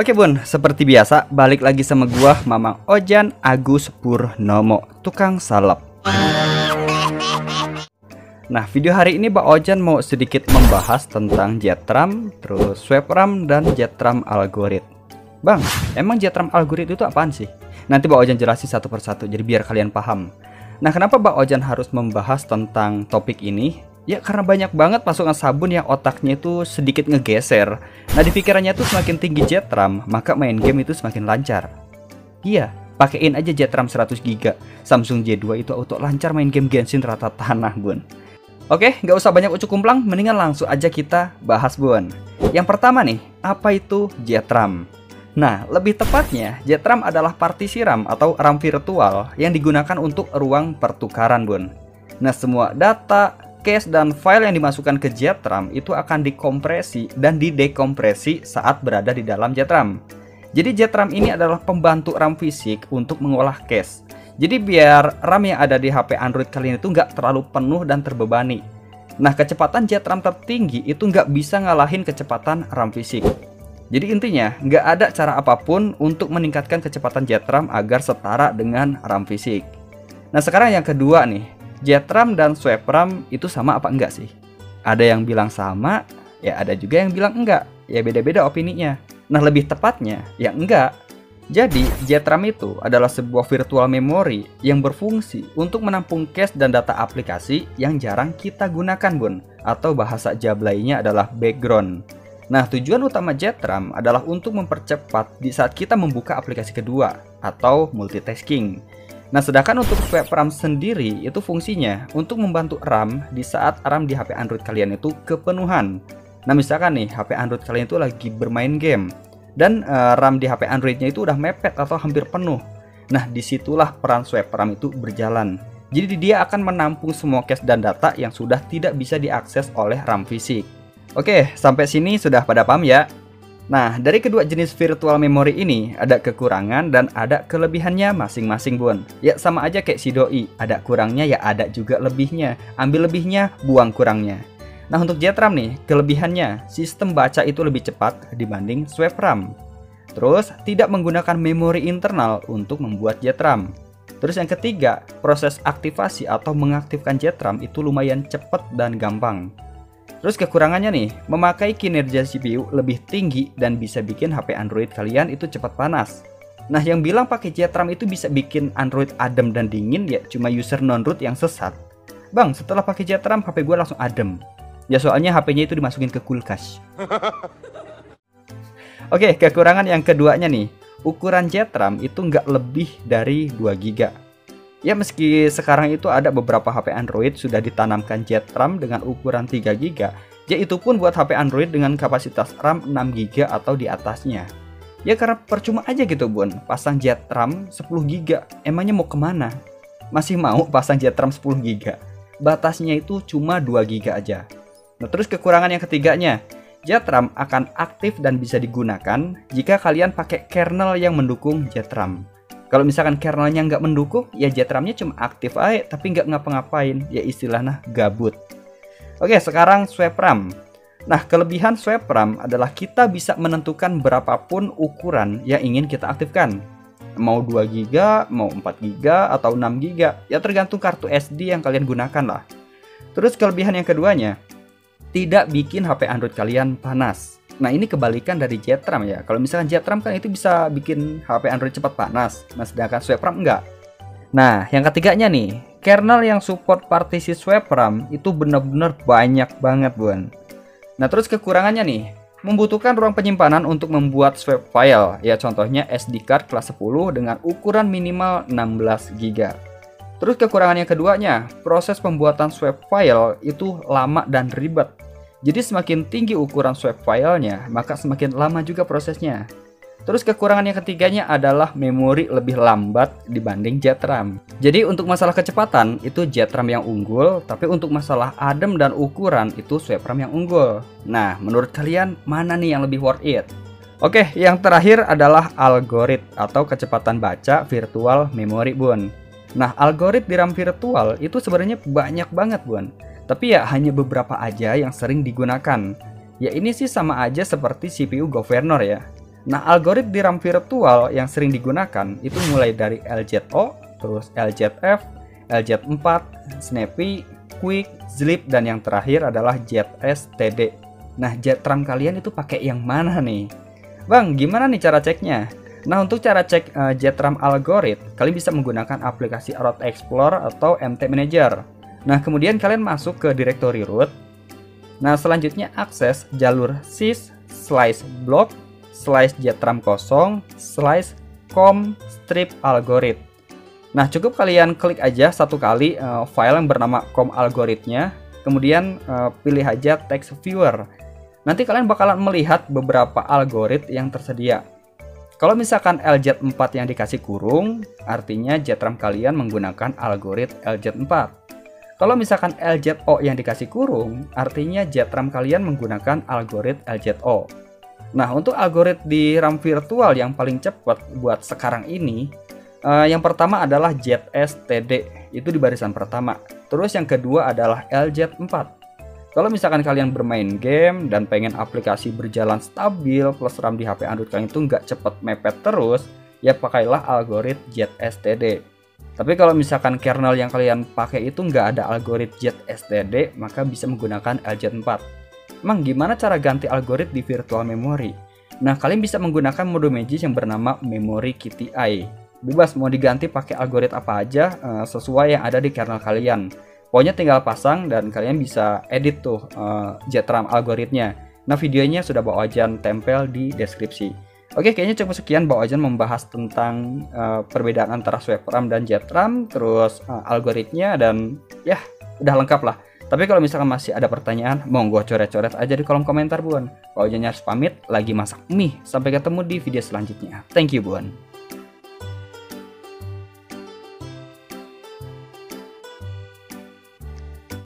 Oke bun, seperti biasa balik lagi sama gua Mamang Ojan Agus Purnomo, tukang salep. Nah, video hari ini Pak Ojan mau sedikit membahas tentang JetRAM, terus SwapRAM dan JetRAM Algorit. Bang, emang JetRAM Algorit itu apaan sih? Nanti Pak Ojan jelasin satu persatu, jadi biar kalian paham. Nah, kenapa Pak Ojan harus membahas tentang topik ini? Ya karena banyak banget pasukan sabun yang otaknya itu sedikit ngegeser. Nah di pikirannya tuh semakin tinggi JetRAM, maka main game itu semakin lancar. Iya, pakein aja JetRAM 100GB. Samsung J2 itu auto lancar main game Genshin rata tanah, Bun. Oke, nggak usah banyak ucuk kumplang, mendingan langsung aja kita bahas bun. Yang pertama nih, apa itu JetRAM? Nah, lebih tepatnya, JetRAM adalah partisi RAM atau RAM virtual yang digunakan untuk ruang pertukaran bun. Nah, semua data, cache, dan file yang dimasukkan ke JetRAM itu akan dikompresi dan didekompresi saat berada di dalam JetRAM. Jadi JetRAM ini adalah pembantu RAM fisik untuk mengolah cache jadi biar RAM yang ada di HP Android kalian itu nggak terlalu penuh dan terbebani. Nah kecepatan jet RAM tertinggi itu nggak bisa ngalahin kecepatan RAM fisik. Jadi intinya nggak ada cara apa pun untuk meningkatkan kecepatan jet RAM agar setara dengan RAM fisik. Nah sekarang yang kedua nih, jet RAM dan swap RAM itu sama apa enggak sih? Ada yang bilang sama, ya ada juga yang bilang enggak. Ya beda-beda opininya. Nah lebih tepatnya, ya enggak. Jadi, JetRAM itu adalah sebuah virtual memory yang berfungsi untuk menampung cache dan data aplikasi yang jarang kita gunakan, Bun. Atau bahasa jablainya adalah background. Nah, tujuan utama JetRAM adalah untuk mempercepat di saat kita membuka aplikasi kedua atau multitasking. Nah, sedangkan untuk swap RAM sendiri itu fungsinya untuk membantu RAM di saat RAM di HP Android kalian itu kepenuhan. Nah, misalkan nih HP Android kalian itu lagi bermain game dan uh, RAM di HP Androidnya itu udah mepet atau hampir penuh. Nah, di situlah peran swap RAM itu berjalan. Jadi dia akan menampung semua cache dan data yang sudah tidak bisa diakses oleh RAM fisik. Oke, sampai sini sudah pada paham ya? Nah, dari kedua jenis virtual memory ini ada kekurangan dan ada kelebihannya masing-masing bun. Ya sama aja kayak si doi, ada kurangnya ya ada juga lebihnya. Ambil lebihnya, buang kurangnya. Nah untuk JetRAM nih, kelebihannya sistem baca itu lebih cepat dibanding swap RAM. Terus tidak menggunakan memori internal untuk membuat JetRAM. Terus yang ketiga, proses aktivasi atau mengaktifkan JetRAM itu lumayan cepat dan gampang. Terus kekurangannya nih, memakai kinerja CPU lebih tinggi dan bisa bikin HP Android kalian itu cepat panas. Nah, yang bilang pakai JetRAM itu bisa bikin Android adem dan dingin ya cuma user non-root yang sesat. Bang, setelah pakai JetRAM HP gue langsung adem. Ya soalnya HP-nya itu dimasukin ke kulkas. Oke, kekurangan yang keduanya nih. Ukuran JetRAM itu nggak lebih dari 2 GB. Ya meski sekarang itu ada beberapa HP Android sudah ditanamkan JetRAM dengan ukuran 3 GB, ya itu pun buat HP Android dengan kapasitas RAM 6 GB atau di atasnya. Ya karena percuma aja gitu bun, pasang JetRAM 10 GB, emangnya mau ke mana? Masih mau pasang JetRAM 10 GB? Batasnya itu cuma 2 GB aja. Nah, terus kekurangan yang ketiganya, JetRAM akan aktif dan bisa digunakan jika kalian pakai kernel yang mendukung JetRAM. Kalau misalkan kernelnya nggak mendukung, ya JetRAM-nya cuma aktif aja tapi nggak ngapa-ngapain, ya istilahnya gabut. Oke, sekarang swap RAM. Nah, kelebihan swap RAM adalah kita bisa menentukan berapapun ukuran yang ingin kita aktifkan. Mau 2 GB, mau 4 GB, atau 6 GB, ya tergantung kartu SD yang kalian gunakan lah. Terus kelebihan yang keduanya, tidak bikin HP Android kalian panas. Nah ini kebalikan dari JetRAM ya. Kalau misalkan JetRAM kan itu bisa bikin HP Android cepat panas. Nah sedangkan SwapRAM enggak. Nah yang ketiganya nih, kernel yang support partisi SwapRAM itu benar-benar banyak banget bun. Nah terus kekurangannya nih, membutuhkan ruang penyimpanan untuk membuat swap file. Ya contohnya SD card kelas 10 dengan ukuran minimal 16 GB. Terus kekurangan yang keduanya, proses pembuatan swap file itu lama dan ribet. Jadi semakin tinggi ukuran swap filenya, maka semakin lama juga prosesnya. Terus kekurangan yang ketiganya adalah memori lebih lambat dibanding JetRAM. Jadi untuk masalah kecepatan itu JetRAM yang unggul, tapi untuk masalah adem dan ukuran itu SwapRAM yang unggul. Nah, menurut kalian mana nih yang lebih worth it? Oke, yang terakhir adalah algorit atau kecepatan baca virtual memory bun. Nah, algorit di RAM virtual itu sebenarnya banyak banget, Buan. Tapi ya hanya beberapa aja yang sering digunakan. Ya ini sih sama aja seperti CPU governor ya. Nah, algorit di RAM virtual yang sering digunakan itu mulai dari LZO, terus LZF, LZ4, Snappy, Quick, Zlip, dan yang terakhir adalah ZSTD. Nah, JetRAM kalian itu pakai yang mana nih? Bang, gimana nih cara ceknya? Nah, untuk cara cek uh, JetRAM algorit, kalian bisa menggunakan aplikasi Root Explorer atau MT Manager. Nah, kemudian kalian masuk ke directory root. Nah, selanjutnya akses jalur sys slice block slice JetRAM kosong slice com strip algorit. Nah, cukup kalian klik aja satu kali uh, file yang bernama com algoritnya, kemudian uh, pilih aja text viewer. Nanti kalian bakalan melihat beberapa algorit yang tersedia. Kalau misalkan LZ4 yang dikasih kurung, artinya JetRAM kalian menggunakan algorit LZ4. Kalau misalkan LZO yang dikasih kurung, artinya JetRAM kalian menggunakan algorit LZO. Nah, untuk algorit di RAM virtual yang paling cepat buat sekarang ini, uh, yang pertama adalah ZSTD, itu di barisan pertama. Terus yang kedua adalah LZ4. Kalau misalkan kalian bermain game dan pengen aplikasi berjalan stabil plus RAM di HP Android kalian itu nggak cepet mepet terus, ya pakailah algorit ZSTD. Tapi kalau misalkan kernel yang kalian pakai itu nggak ada algorit ZSTD, maka bisa menggunakan LZ4. Emang gimana cara ganti algorit di virtual memory? Nah, kalian bisa menggunakan mode Magic yang bernama Memory KTI. Bebas mau diganti pakai algorit apa aja eh, sesuai yang ada di kernel kalian. Pokoknya tinggal pasang dan kalian bisa edit tuh uh, JetRAM algoritnya. Nah videonya sudah Bawa Ojan tempel di deskripsi. Oke kayaknya cukup sekian Bawa Ojan membahas tentang uh, perbedaan antara swap RAM dan JetRAM, terus uh, algoritnya dan ya udah lengkap lah. Tapi kalau misalkan masih ada pertanyaan, monggo coret-coret aja di kolom komentar Buan. Bawa Ojan harus pamit, lagi masak mie. Sampai ketemu di video selanjutnya. Thank you Buan.